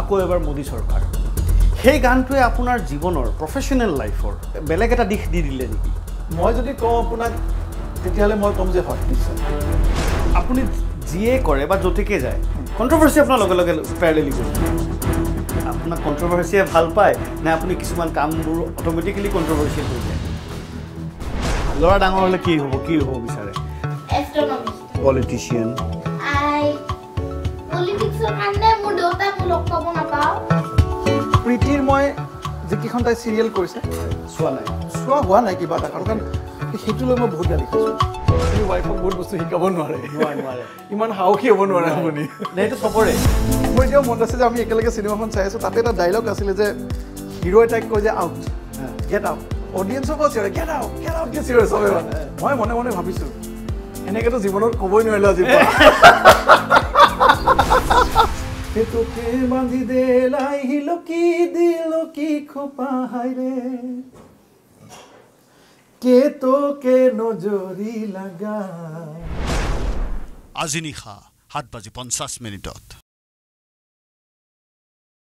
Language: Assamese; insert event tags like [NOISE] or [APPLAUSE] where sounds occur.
আকৌ এবাৰ মোদী চৰকাৰ। সেই গানটোৱে আপোনাৰ জীৱনৰ প্ৰফেশ্যনেল লাইফৰ বেলেগ এটা দিশ দি দিলে নেকি? মই যদি কওঁ আপোনাক তেতিয়াহ'লে মই ক'ম যে হয় নিশ্চয়। আপুনি যিয়ে কৰে বা য'তেকে যায় কণ্ট্ৰভাৰ্চি আপোনাৰ লগে লগে পেৰেলেলি কৰিব। আপোনাক কণ্ট্ৰভাৰ্চিয়ে ভাল পায় নে আপুনি কিছুমান কামবোৰ অট'মেটিকেলি কণ্ট্ৰভাৰ্চিয়েল হৈ যায় ল'ৰা ডাঙৰ হ'লে কি হ'ব কি হ'ব বিচাৰে? এষ্ট্ৰনমিষ্ট পলিটিচিয়ান লগ পাব নাপাওঁ। প্ৰীতিৰ মই যিকেইখন তাই চিৰিয়েল কৰিছে চোৱা নাই। চোৱা হোৱা নাই কিবা এটা কাৰণ কাৰণ সেইটো লৈ মই বহুত গালি খাইছোঁ। আপুনি ৱাইফক বহুত বস্তু শিকাব নোৱাৰে। ইমান সাহসী হ'ব নোৱাৰে আপুনি। নে সেইটো চবৰে। মোৰ এতিয়াও মনত আছে যে আমি একেলগে চিনেমাখন চাই আছোঁ তাতে এটা ডাইলগ আছিলে যে হিৰ' এটাইক কয় যে আউট গেট আউট অডিয়েঞ্চকো চিঞৰে গেট আউট গেট আউট চিঞৰে চবে মানে মই মনে মনে ভাবিছোঁ এনেকেতো জীৱনত ক'বই নোৱাৰিলোঁ আজি [LAUGHS] তোকে তোকে বাঁধি দে লাইল কি দিল কি খোপা হাইরে কে তোকে নজরি লাগা আজি নিশা সাত বাজি পঞ্চাছ মিনিটত।